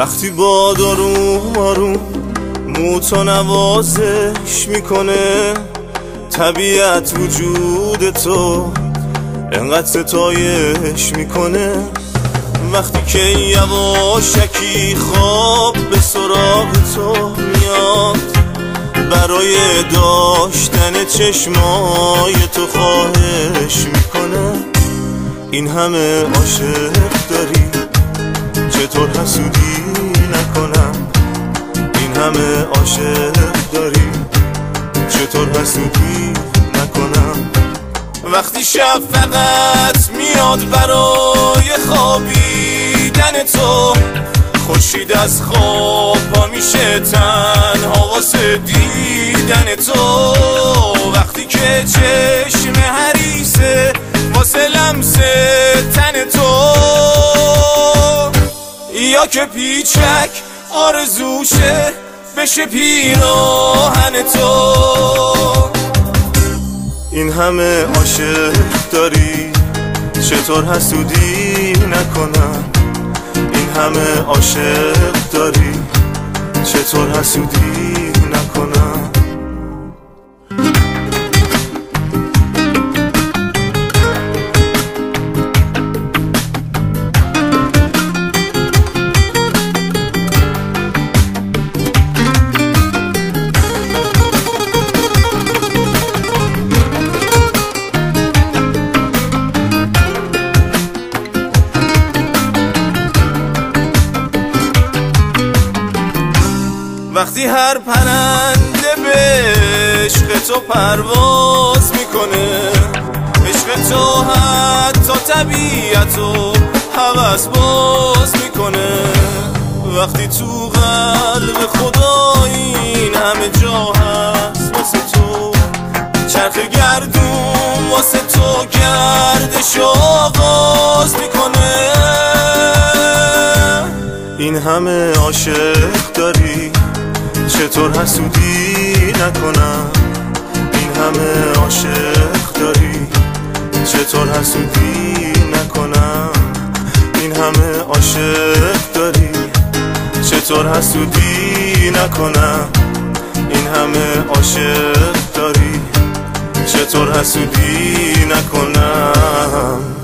وقتی با داروم آروم موتو نوازش می‌کنه طبیعت وجود تو انقدر ستایش می‌کنه. وقتی که یواشکی خواب به سراغ تو میاد برای داشتن چشمای تو خواهش می‌کنه. این همه عاشق داری. چطور حسودی نکنم؟ این همه عاشق داری. چطور حسودی نکنم؟ وقتی شب فقط میاد برای خوابیدن تو خوشید از خواب پا میشه تنها واسه دیدن تو. وقتی که چشم حریسه واسه لمس یا که پیچک آرزوشه بشه پیراهن تو. این همه عاشق داری چطور حسودی نکنم؟ این همه عاشق داری چطور حسودی وقتی هر پرنده به عشق تو پرواز می‌کنه عشق تو حتی طبیعت و حوض باز می‌کنه. وقتی تو قلب خدا این همه جا هست واسه تو چرخ گردون واسه تو گردش آغاز می‌کنه. این همه عاشق داری. چطور حسودی نکنم؟ این همه عاشق داری. چطور حسودی نکنم؟ این همه عاشق داری. چطور حسودی نکنم؟ این همه عاشق داری. چطور حسودی نکنم؟